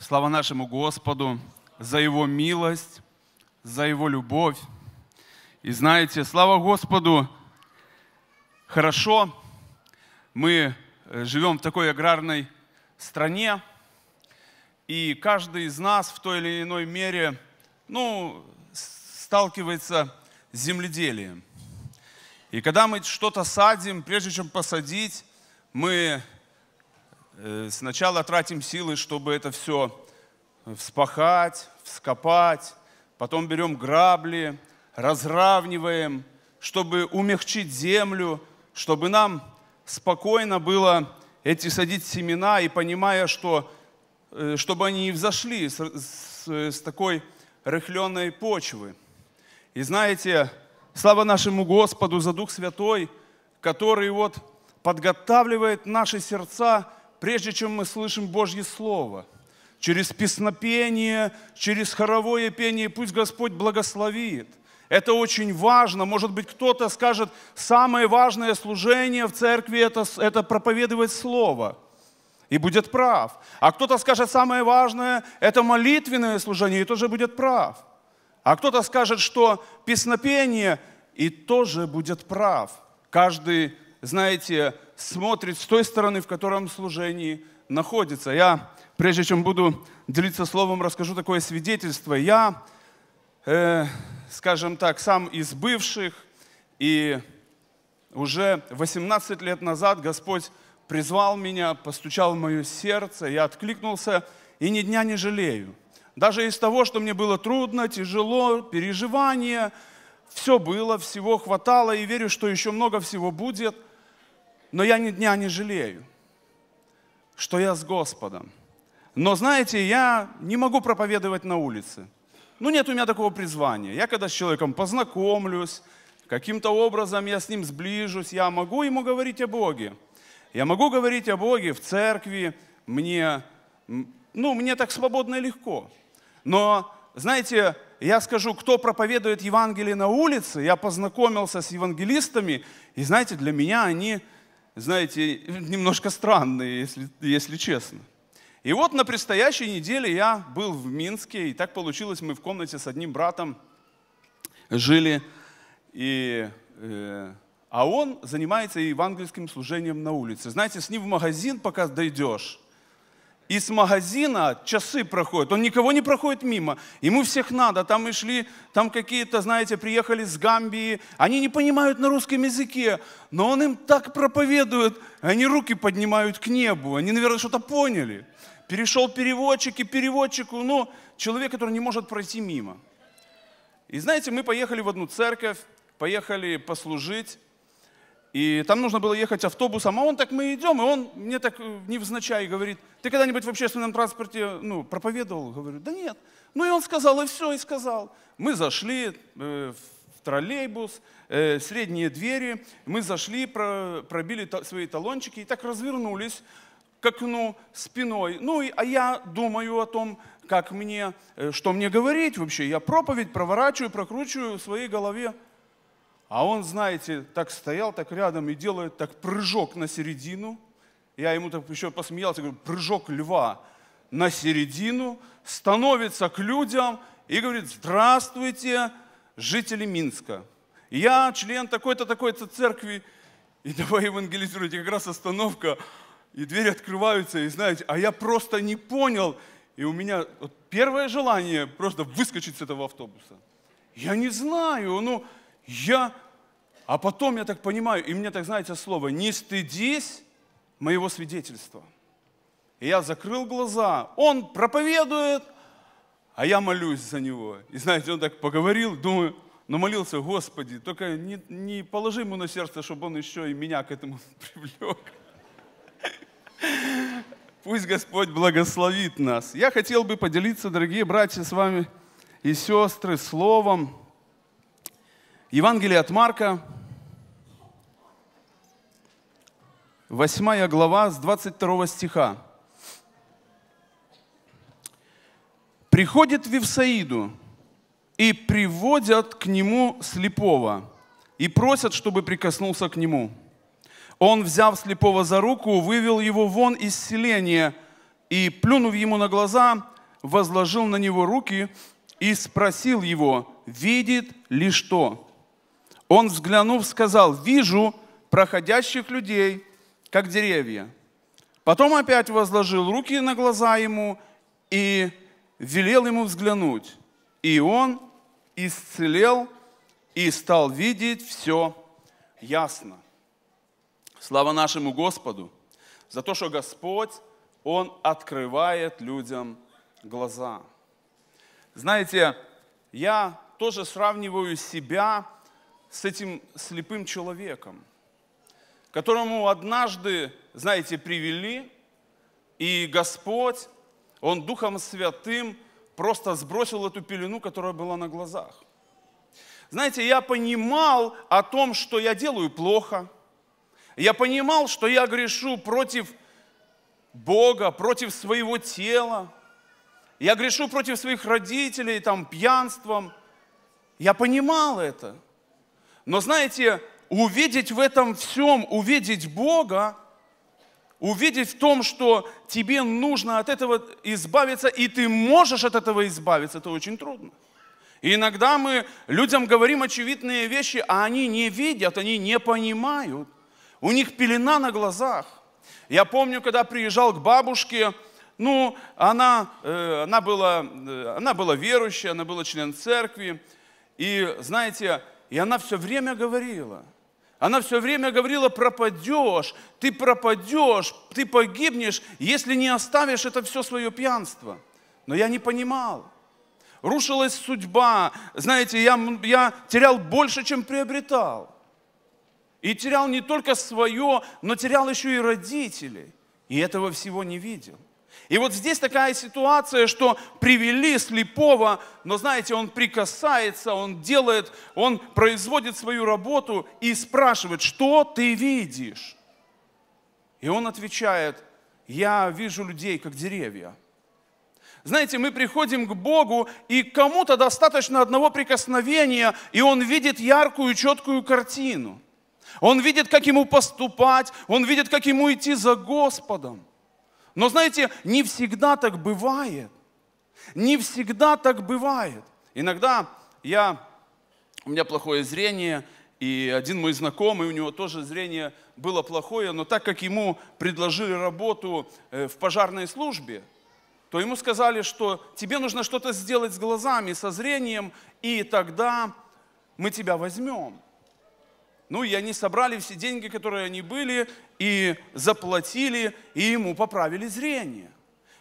Слава нашему Господу за Его милость, за Его любовь. И знаете, слава Господу, хорошо, мы э, живем в такой аграрной стране, и каждый из нас в той или иной мере, ну, сталкивается с земледелием. И когда мы что-то садим, прежде чем посадить, мы сначала тратим силы, чтобы это все вспахать, вскопать, потом берем грабли, разравниваем, чтобы умягчить землю, чтобы нам спокойно было эти садить семена и понимая, что э, чтобы они не взошли с, с, с такой рыхленной почвы. И знаете, слава нашему Господу за Дух Святой, который вот подготавливает наши сердца, прежде чем мы слышим Божье Слово. Через песнопение, через хоровое пение, пусть Господь благословит. Это очень важно. Может быть, кто-то скажет, самое важное служение в церкви это, это проповедовать Слово. И будет прав. А кто-то скажет, самое важное это молитвенное служение, и тоже будет прав. А кто-то скажет, что песнопение, и тоже будет прав. Каждый знаете, смотрит с той стороны, в котором служении находится. Я, прежде чем буду делиться словом, расскажу такое свидетельство. Я, э, скажем так, сам из бывших, и уже 18 лет назад Господь призвал меня, постучал в мое сердце, я откликнулся, и ни дня не жалею. Даже из того, что мне было трудно, тяжело, переживания, все было, всего хватало, и верю, что еще много всего будет – но я ни дня не жалею, что я с Господом. Но знаете, я не могу проповедовать на улице. Ну, нет у меня такого призвания. Я когда с человеком познакомлюсь, каким-то образом я с ним сближусь, я могу ему говорить о Боге. Я могу говорить о Боге в церкви, мне, ну, мне так свободно и легко. Но, знаете, я скажу, кто проповедует Евангелие на улице, я познакомился с евангелистами, и знаете, для меня они знаете, немножко странные, если, если честно. И вот на предстоящей неделе я был в Минске, и так получилось, мы в комнате с одним братом жили, и, э, а он занимается евангельским служением на улице. Знаете, с ним в магазин пока дойдешь, и с магазина часы проходят, он никого не проходит мимо, ему всех надо, там и шли, там какие-то, знаете, приехали с Гамбии, они не понимают на русском языке, но он им так проповедует, они руки поднимают к небу, они, наверное, что-то поняли. Перешел переводчик и переводчику, ну, человек, который не может пройти мимо. И знаете, мы поехали в одну церковь, поехали послужить, и там нужно было ехать автобусом, а он так, мы идем, и он мне так э, невзначай говорит, ты когда-нибудь в общественном транспорте ну, проповедовал? Говорю, да нет. Ну и он сказал, и все, и сказал. Мы зашли э, в троллейбус, э, средние двери, мы зашли, про, пробили та, свои талончики и так развернулись к окну спиной. Ну, и, а я думаю о том, как мне, э, что мне говорить вообще. Я проповедь проворачиваю, прокручиваю в своей голове. А он, знаете, так стоял, так рядом и делает так прыжок на середину. Я ему так еще посмеялся, говорю, прыжок льва на середину, становится к людям и говорит, здравствуйте, жители Минска. Я член такой-то, такой-то церкви, и давай евангелизировать, как раз остановка, и двери открываются, и знаете, а я просто не понял, и у меня вот первое желание просто выскочить с этого автобуса. Я не знаю, ну, я, а потом я так понимаю, и мне так, знаете, слово, не стыдись моего свидетельства. И я закрыл глаза, он проповедует, а я молюсь за него. И знаете, он так поговорил, думаю, но молился, Господи, только не, не положи ему на сердце, чтобы он еще и меня к этому привлек. Пусть Господь благословит нас. Я хотел бы поделиться, дорогие братья, с вами и сестры, словом, Евангелие от Марка, 8 глава с 22 стиха. Приходит в Вифсаиду и приводят к нему слепого и просят, чтобы прикоснулся к нему. Он, взяв слепого за руку, вывел его вон из селения, и, плюнув ему на глаза, возложил на него руки и спросил его, видит ли что. Он, взглянув, сказал, вижу проходящих людей, как деревья. Потом опять возложил руки на глаза ему и велел ему взглянуть. И он исцелел и стал видеть все ясно. Слава нашему Господу за то, что Господь, Он открывает людям глаза. Знаете, я тоже сравниваю себя с этим слепым человеком, которому однажды, знаете, привели, и Господь, Он Духом Святым просто сбросил эту пелену, которая была на глазах. Знаете, я понимал о том, что я делаю плохо. Я понимал, что я грешу против Бога, против своего тела. Я грешу против своих родителей, там, пьянством. Я понимал это. Но знаете, увидеть в этом всем, увидеть Бога, увидеть в том, что тебе нужно от этого избавиться, и ты можешь от этого избавиться, это очень трудно. И иногда мы людям говорим очевидные вещи, а они не видят, они не понимают. У них пелена на глазах. Я помню, когда приезжал к бабушке, ну, она, э, она, была, э, она была верующая, она была член церкви. И, знаете, и она все время говорила. Она все время говорила, пропадешь, ты пропадешь, ты погибнешь, если не оставишь это все свое пьянство. Но я не понимал. Рушилась судьба. Знаете, я, я терял больше, чем приобретал. И терял не только свое, но терял еще и родителей. И этого всего не видел. И вот здесь такая ситуация, что привели слепого, но знаете, он прикасается, он делает, он производит свою работу и спрашивает, что ты видишь? И он отвечает, я вижу людей, как деревья. Знаете, мы приходим к Богу, и кому-то достаточно одного прикосновения, и он видит яркую, четкую картину. Он видит, как ему поступать, он видит, как ему идти за Господом. Но знаете, не всегда так бывает. Не всегда так бывает. Иногда я, у меня плохое зрение, и один мой знакомый, у него тоже зрение было плохое, но так как ему предложили работу э, в пожарной службе, то ему сказали, что тебе нужно что-то сделать с глазами, со зрением, и тогда мы тебя возьмем. Ну, и они собрали все деньги, которые они были, и заплатили, и ему поправили зрение.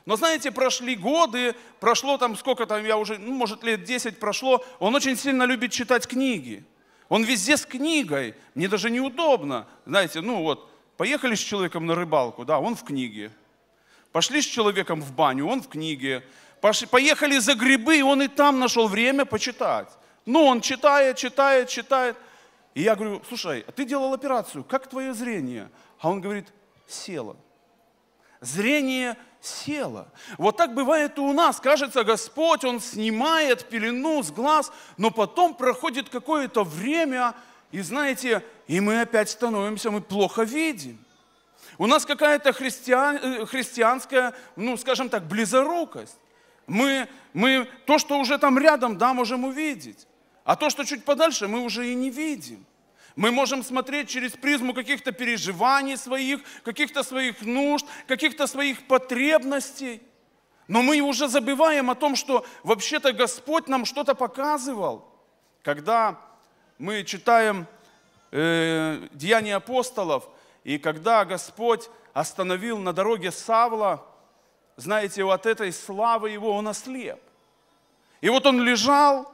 Но знаете, прошли годы, прошло там сколько там, я уже, ну, может, лет 10 прошло, он очень сильно любит читать книги. Он везде с книгой, мне даже неудобно. Знаете, ну вот, поехали с человеком на рыбалку, да, он в книге. Пошли с человеком в баню, он в книге. Пошли, поехали за грибы, и он и там нашел время почитать. Ну, он читает, читает, читает. И я говорю, слушай, а ты делал операцию, как твое зрение? А он говорит, село. Зрение село. Вот так бывает и у нас. Кажется, Господь, Он снимает пелену с глаз, но потом проходит какое-то время, и знаете, и мы опять становимся, мы плохо видим. У нас какая-то христиан, э, христианская, ну, скажем так, близорукость. Мы, мы то, что уже там рядом, да, можем увидеть. А то, что чуть подальше, мы уже и не видим. Мы можем смотреть через призму каких-то переживаний своих, каких-то своих нужд, каких-то своих потребностей. Но мы уже забываем о том, что вообще-то Господь нам что-то показывал. Когда мы читаем э, Деяния апостолов, и когда Господь остановил на дороге Савла, знаете, от этой славы его он ослеп. И вот он лежал,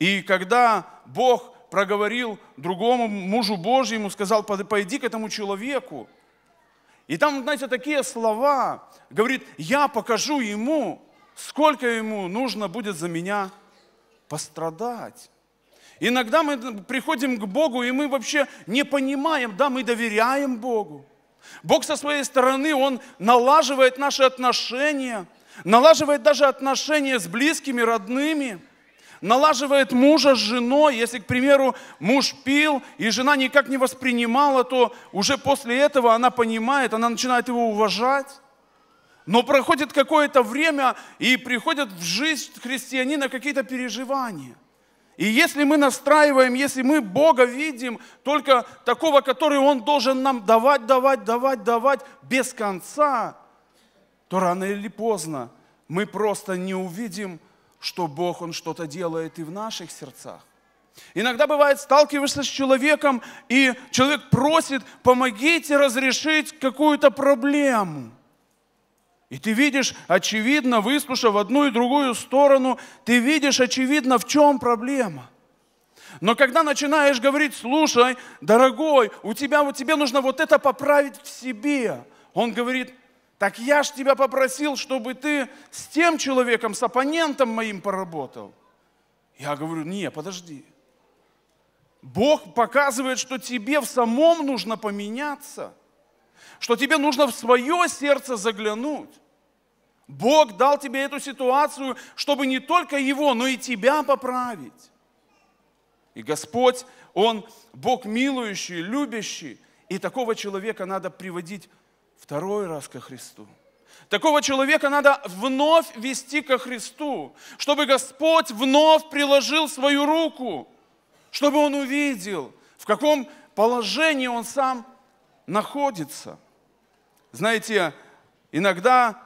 и когда Бог проговорил другому мужу Божьему, сказал, пойди к этому человеку. И там, знаете, такие слова. Говорит, я покажу ему, сколько ему нужно будет за меня пострадать. Иногда мы приходим к Богу, и мы вообще не понимаем, да, мы доверяем Богу. Бог со своей стороны, Он налаживает наши отношения, налаживает даже отношения с близкими, родными – налаживает мужа с женой. Если, к примеру, муж пил, и жена никак не воспринимала, то уже после этого она понимает, она начинает его уважать. Но проходит какое-то время, и приходят в жизнь христианина какие-то переживания. И если мы настраиваем, если мы Бога видим только такого, который Он должен нам давать, давать, давать, давать без конца, то рано или поздно мы просто не увидим, что Бог, Он что-то делает и в наших сердцах. Иногда бывает, сталкиваешься с человеком, и человек просит, помогите разрешить какую-то проблему. И ты видишь, очевидно, выслушав одну и другую сторону, ты видишь, очевидно, в чем проблема. Но когда начинаешь говорить, слушай, дорогой, у тебя, вот тебе нужно вот это поправить в себе, он говорит, так я ж тебя попросил, чтобы ты с тем человеком, с оппонентом моим поработал. Я говорю, не, подожди. Бог показывает, что тебе в самом нужно поменяться, что тебе нужно в свое сердце заглянуть. Бог дал тебе эту ситуацию, чтобы не только его, но и тебя поправить. И Господь, Он Бог милующий, любящий, и такого человека надо приводить второй раз ко Христу. Такого человека надо вновь вести ко Христу, чтобы Господь вновь приложил свою руку – чтобы он увидел, в каком положении он сам находится. Знаете, иногда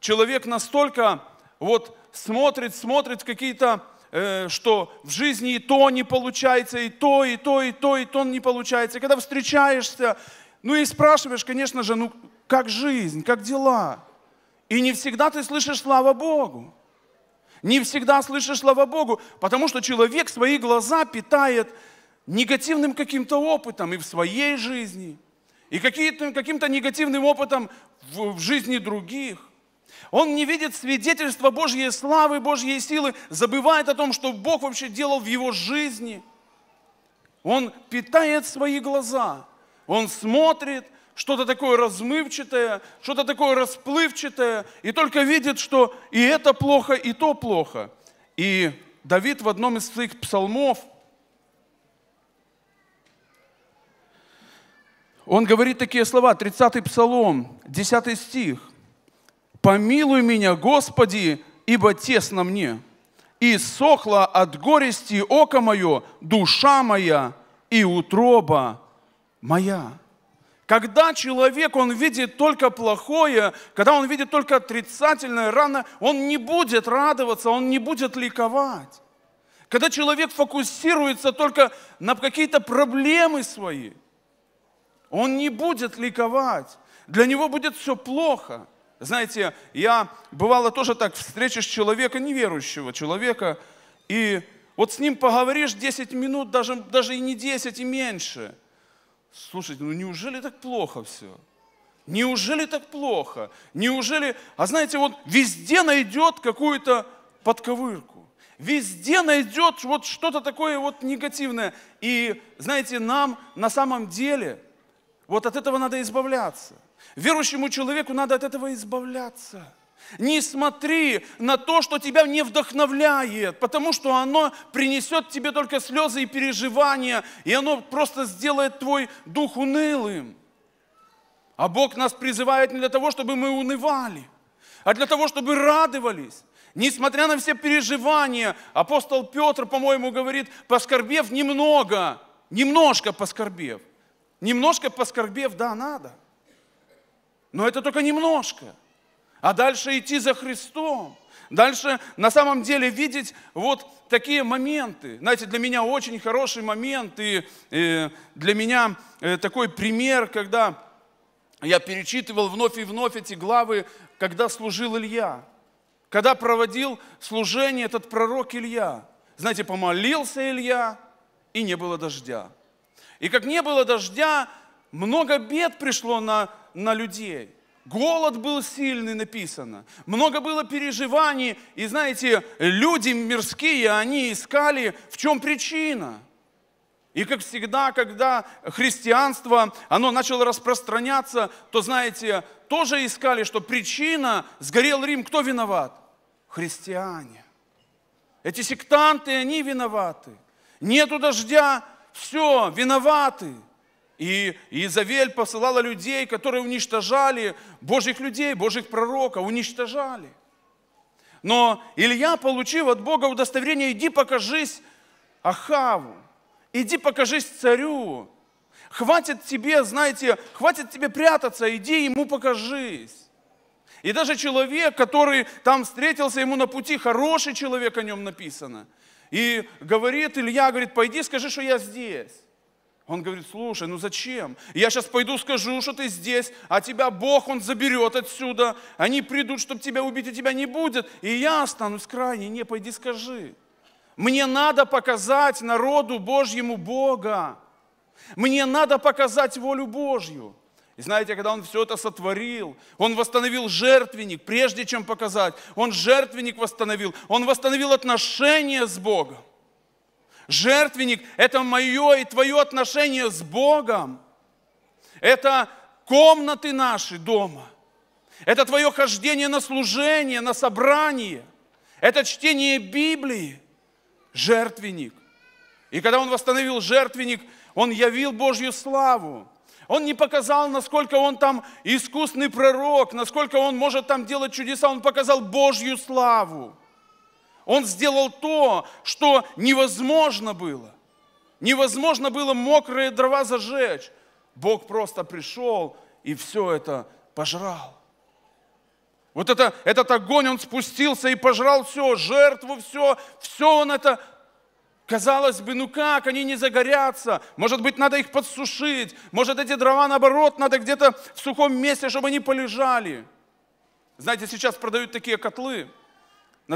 человек настолько вот смотрит, смотрит какие-то, э, что в жизни и то не получается, и то, и то, и то, и то не получается. И когда встречаешься, ну и спрашиваешь, конечно же, ну как жизнь, как дела? И не всегда ты слышишь слава Богу. Не всегда слышишь слава Богу, потому что человек свои глаза питает негативным каким-то опытом и в своей жизни, и каким-то негативным опытом в, в жизни других. Он не видит свидетельства Божьей славы, Божьей силы, забывает о том, что Бог вообще делал в его жизни. Он питает свои глаза, он смотрит – что-то такое размывчатое, что-то такое расплывчатое, и только видит, что и это плохо, и то плохо. И Давид в одном из своих псалмов, он говорит такие слова, 30-й псалом, 10 стих. «Помилуй меня, Господи, ибо тесно мне, и сохла от горести око мое, душа моя и утроба моя». Когда человек, он видит только плохое, когда он видит только отрицательное, рано, он не будет радоваться, он не будет ликовать. Когда человек фокусируется только на какие-то проблемы свои, он не будет ликовать. Для него будет все плохо. Знаете, я бывало тоже так, встречаешь человека, неверующего человека, и вот с ним поговоришь 10 минут, даже, даже и не 10, и меньше – Слушайте, ну неужели так плохо все? Неужели так плохо? Неужели, а знаете, вот везде найдет какую-то подковырку. Везде найдет вот что-то такое вот негативное. И знаете, нам на самом деле вот от этого надо избавляться. Верующему человеку надо от этого избавляться. Не смотри на то, что тебя не вдохновляет, потому что оно принесет тебе только слезы и переживания, и оно просто сделает твой дух унылым. А Бог нас призывает не для того, чтобы мы унывали, а для того, чтобы радовались. Несмотря на все переживания, апостол Петр, по-моему, говорит, поскорбев немного, немножко поскорбев. Немножко поскорбев, да, надо. Но это только немножко – а дальше идти за Христом. Дальше на самом деле видеть вот такие моменты. Знаете, для меня очень хороший момент, и, для меня э, такой пример, когда я перечитывал вновь и вновь эти главы, когда служил Илья, когда проводил служение этот пророк Илья. Знаете, помолился Илья, и не было дождя. И как не было дождя, много бед пришло на, на людей. Голод был сильный, написано. Много было переживаний. И знаете, люди мирские, они искали, в чем причина. И как всегда, когда христианство, оно начало распространяться, то, знаете, тоже искали, что причина, сгорел Рим, кто виноват? Христиане. Эти сектанты, они виноваты. Нету дождя, все, виноваты. И Изавель посылала людей, которые уничтожали Божьих людей, Божьих пророков, уничтожали. Но Илья, получив от Бога удостоверение, иди покажись Ахаву, иди покажись царю. Хватит тебе, знаете, хватит тебе прятаться, иди ему покажись. И даже человек, который там встретился ему на пути, хороший человек о нем написано. И говорит Илья, говорит, пойди скажи, что я здесь. Он говорит, слушай, ну зачем? Я сейчас пойду скажу, что ты здесь, а тебя Бог, Он заберет отсюда. Они придут, чтобы тебя убить, и тебя не будет. И я останусь крайне. Не, пойди скажи. Мне надо показать народу Божьему Бога. Мне надо показать волю Божью. И знаете, когда он все это сотворил, он восстановил жертвенник, прежде чем показать. Он жертвенник восстановил. Он восстановил отношения с Богом. Жертвенник – это мое и твое отношение с Богом. Это комнаты наши дома. Это твое хождение на служение, на собрание. Это чтение Библии. Жертвенник. И когда он восстановил жертвенник, он явил Божью славу. Он не показал, насколько он там искусный пророк, насколько он может там делать чудеса. Он показал Божью славу. Он сделал то, что невозможно было. Невозможно было мокрые дрова зажечь. Бог просто пришел и все это пожрал. Вот это, этот огонь, он спустился и пожрал все, жертву, все, все он это Казалось бы, ну как, они не загорятся. Может быть, надо их подсушить. Может, эти дрова, наоборот, надо где-то в сухом месте, чтобы они полежали. Знаете, сейчас продают такие котлы,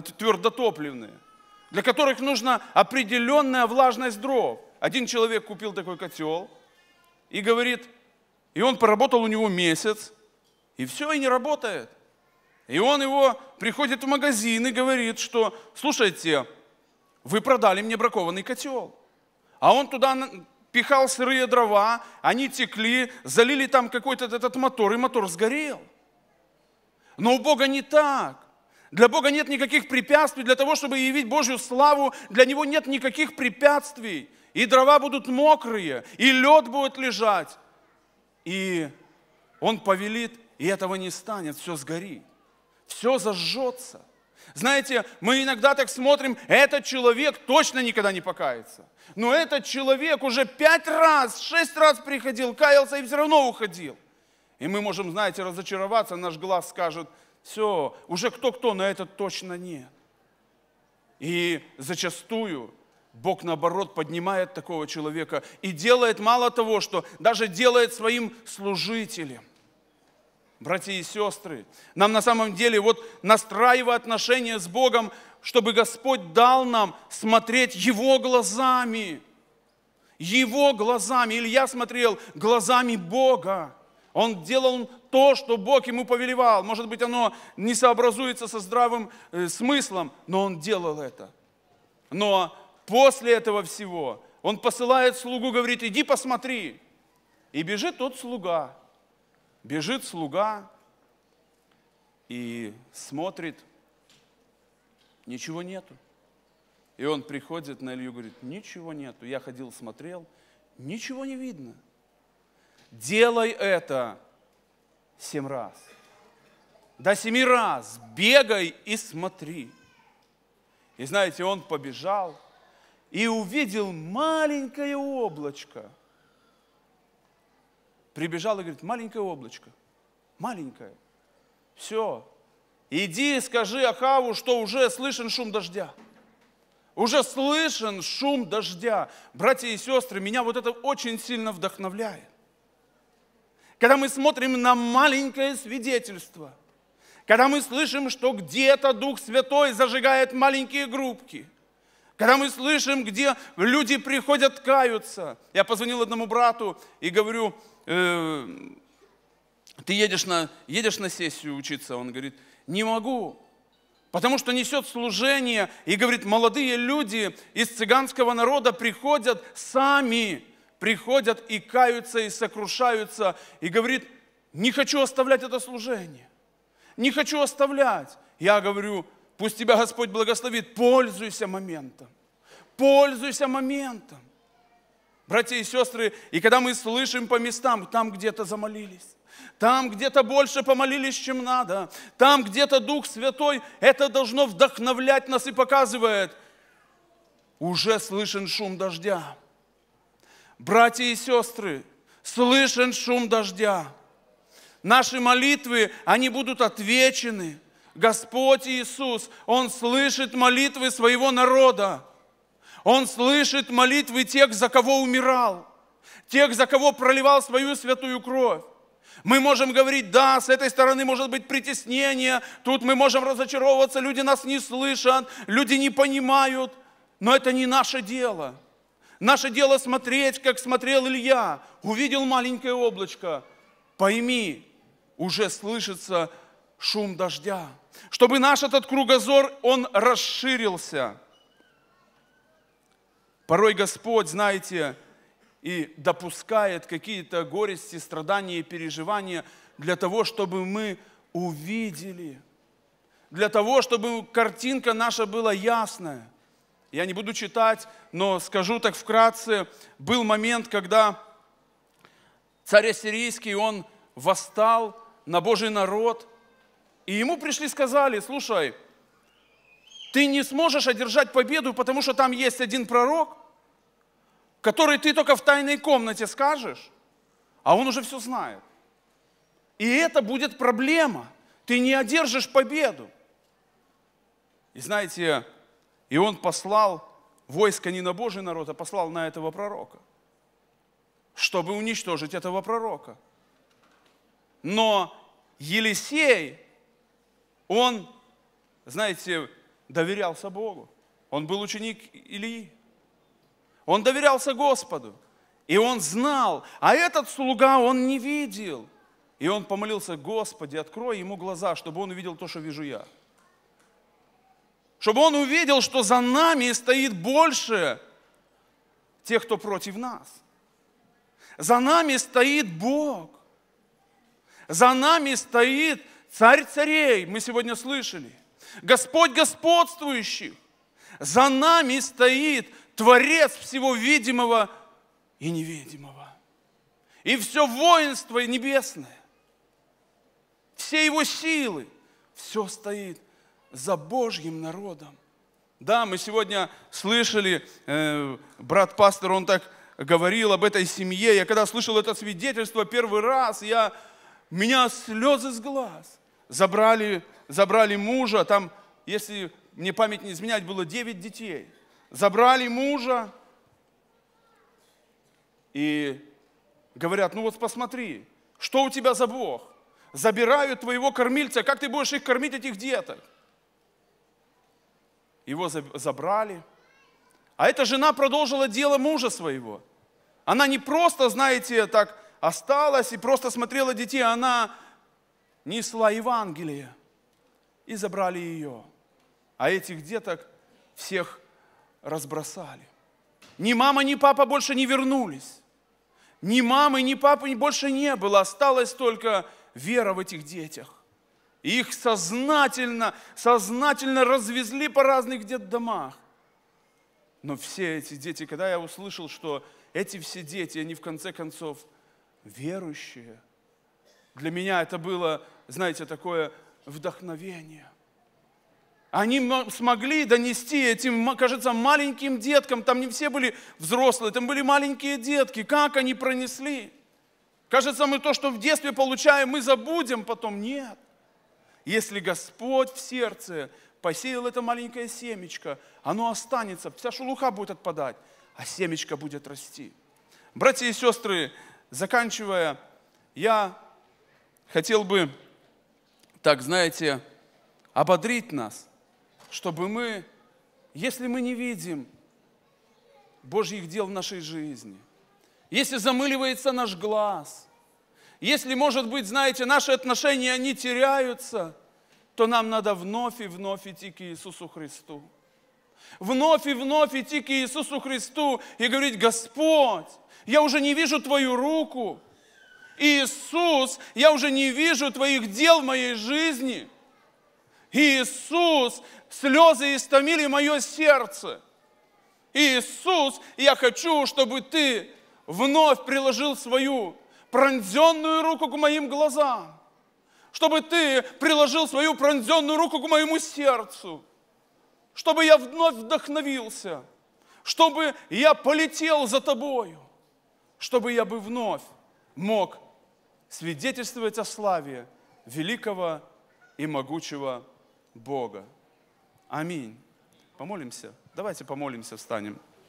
твердотопливные, для которых нужна определенная влажность дров. Один человек купил такой котел и говорит, и он поработал у него месяц, и все, и не работает. И он его приходит в магазин и говорит, что, слушайте, вы продали мне бракованный котел. А он туда пихал сырые дрова, они текли, залили там какой-то этот мотор, и мотор сгорел. Но у Бога не так. Для Бога нет никаких препятствий для того, чтобы явить Божью славу. Для Него нет никаких препятствий. И дрова будут мокрые, и лед будет лежать. И Он повелит, и этого не станет, все сгорит. Все зажжется. Знаете, мы иногда так смотрим, этот человек точно никогда не покается. Но этот человек уже пять раз, шесть раз приходил, каялся и все равно уходил. И мы можем, знаете, разочароваться, наш глаз скажет, все, уже кто-кто, но этот точно нет. И зачастую Бог, наоборот, поднимает такого человека и делает мало того, что даже делает своим служителем. Братья и сестры, нам на самом деле, вот настраивая отношения с Богом, чтобы Господь дал нам смотреть Его глазами. Его глазами. Илья смотрел глазами Бога. Он делал то, что Бог ему повелевал. Может быть, оно не сообразуется со здравым э, смыслом, но он делал это. Но после этого всего он посылает слугу, говорит, иди посмотри. И бежит тот слуга. Бежит слуга и смотрит, ничего нету. И он приходит на Илью и говорит, ничего нету. Я ходил, смотрел, ничего не видно. Делай это семь раз. До семи раз бегай и смотри. И знаете, он побежал и увидел маленькое облачко – прибежал и говорит, маленькое облачко, маленькое. Все, иди скажи Ахаву, что уже слышен шум дождя. Уже слышен шум дождя. Братья и сестры, меня вот это очень сильно вдохновляет. Когда мы смотрим на маленькое свидетельство, когда мы слышим, что где-то Дух Святой зажигает маленькие группки, когда мы слышим, где люди приходят каются. Я позвонил одному брату и говорю, э, ты едешь на, едешь на сессию учиться? Он говорит, не могу, потому что несет служение. И говорит, молодые люди из цыганского народа приходят сами, приходят и каются, и сокрушаются. И говорит, не хочу оставлять это служение. Не хочу оставлять. Я говорю, пусть тебя Господь благословит, пользуйся моментом. Пользуйся моментом. братья и сестры, и когда мы слышим по местам, там где-то замолились, там где-то больше помолились, чем надо, там где-то Дух Святой, это должно вдохновлять нас и показывает, уже слышен шум дождя. Братья и сестры, слышен шум дождя. Наши молитвы, они будут отвечены. Господь Иисус, Он слышит молитвы своего народа. Он слышит молитвы тех, за кого умирал, тех, за кого проливал свою святую кровь. Мы можем говорить, да, с этой стороны может быть притеснение, тут мы можем разочаровываться, люди нас не слышат, люди не понимают, но это не наше дело. Наше дело смотреть, как смотрел Илья, увидел маленькое облачко. Пойми, уже слышится шум дождя. Чтобы наш этот кругозор, он расширился. Порой Господь, знаете, и допускает какие-то горести, страдания и переживания для того, чтобы мы увидели, для того, чтобы картинка наша была ясная. Я не буду читать, но скажу так вкратце. Был момент, когда царь Ассирийский, он восстал на Божий народ, и ему пришли сказали, слушай, ты не сможешь одержать победу, потому что там есть один пророк, который ты только в тайной комнате скажешь, а он уже все знает. И это будет проблема. Ты не одержишь победу. И знаете, и он послал войско не на Божий народ, а послал на этого пророка, чтобы уничтожить этого пророка. Но Елисей, он, знаете, доверялся Богу. Он был ученик Илии. Он доверялся Господу. И он знал, а этот слуга он не видел. И он помолился, Господи, открой ему глаза, чтобы он увидел то, что вижу я. Чтобы он увидел, что за нами стоит больше тех, кто против нас. За нами стоит Бог. За нами стоит царь царей, мы сегодня слышали. Господь господствующих. За нами стоит Творец всего видимого и невидимого. И все воинство небесное, все его силы, все стоит за Божьим народом. Да, мы сегодня слышали, э, брат-пастор, он так говорил об этой семье. Я когда слышал это свидетельство первый раз, я, меня слезы с глаз. Забрали, забрали мужа, там, если мне память не изменять, было 9 детей – забрали мужа и говорят, ну вот посмотри, что у тебя за Бог? Забирают твоего кормильца, как ты будешь их кормить, этих деток? Его забрали. А эта жена продолжила дело мужа своего. Она не просто, знаете, так осталась и просто смотрела детей, она несла Евангелие. И забрали ее. А этих деток всех разбросали. Ни мама, ни папа больше не вернулись. Ни мамы, ни папы больше не было. Осталась только вера в этих детях. И их сознательно, сознательно развезли по разных детдомах. Но все эти дети, когда я услышал, что эти все дети, они в конце концов верующие, для меня это было, знаете, такое вдохновение. Они смогли донести этим, кажется, маленьким деткам, там не все были взрослые, там были маленькие детки. Как они пронесли? Кажется, мы то, что в детстве получаем, мы забудем потом. Нет. Если Господь в сердце посеял это маленькое семечко, оно останется, вся шелуха будет отпадать, а семечко будет расти. Братья и сестры, заканчивая, я хотел бы, так знаете, ободрить нас – чтобы мы, если мы не видим Божьих дел в нашей жизни, если замыливается наш глаз, если, может быть, знаете, наши отношения, они теряются, то нам надо вновь и вновь идти к Иисусу Христу. Вновь и вновь идти к Иисусу Христу и говорить, Господь, я уже не вижу Твою руку. Иисус, я уже не вижу Твоих дел в моей жизни. Иисус, слезы истомили мое сердце. Иисус, я хочу, чтобы Ты вновь приложил свою пронзенную руку к моим глазам, чтобы Ты приложил свою пронзенную руку к моему сердцу, чтобы я вновь вдохновился, чтобы я полетел за Тобою, чтобы я бы вновь мог свидетельствовать о славе великого и могучего Бога. Аминь. Помолимся. Давайте помолимся, встанем.